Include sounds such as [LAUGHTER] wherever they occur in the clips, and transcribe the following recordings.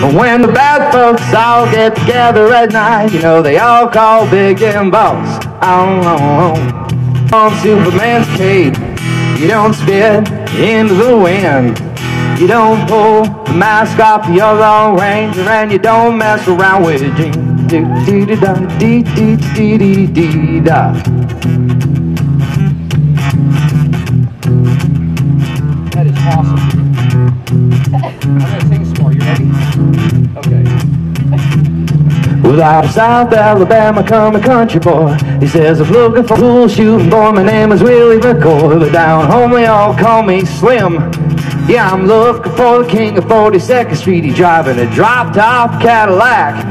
But when the bad folks all get together at night, you know they all call Big M Boss. On, on, on Superman's cape, you don't spit into the wind. You don't pull the mask off your Lone Ranger, and you don't mess around with Jean. Dee dee dee da, dee dee dee dee dee da. That is awesome. [LAUGHS] Well, out of South Alabama come a country boy. He says, I'm looking for a cool shooting boy. My name is Willie McCoy. But down home they all call me Slim. Yeah, I'm looking for the king of 42nd Street. He's driving a drop-top Cadillac.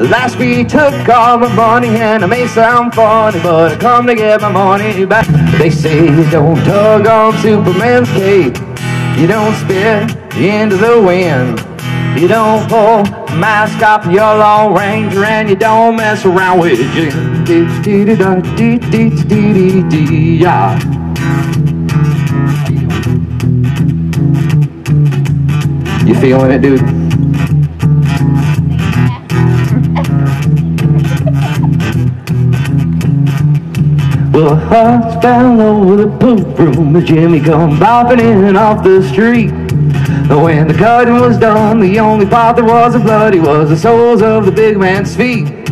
Last week he took all my money and it may sound funny, but I come to get my money back. They say you don't tug on Superman's cape. You don't spit into the wind. You don't pull mask off your long Ranger and you don't mess around with dee yeah. You feeling it, dude? Well, heart's fell over the poop room as Jimmy come bopping in off the street. When the cutting was done, the only part that wasn't bloody was the soles of the big man's feet.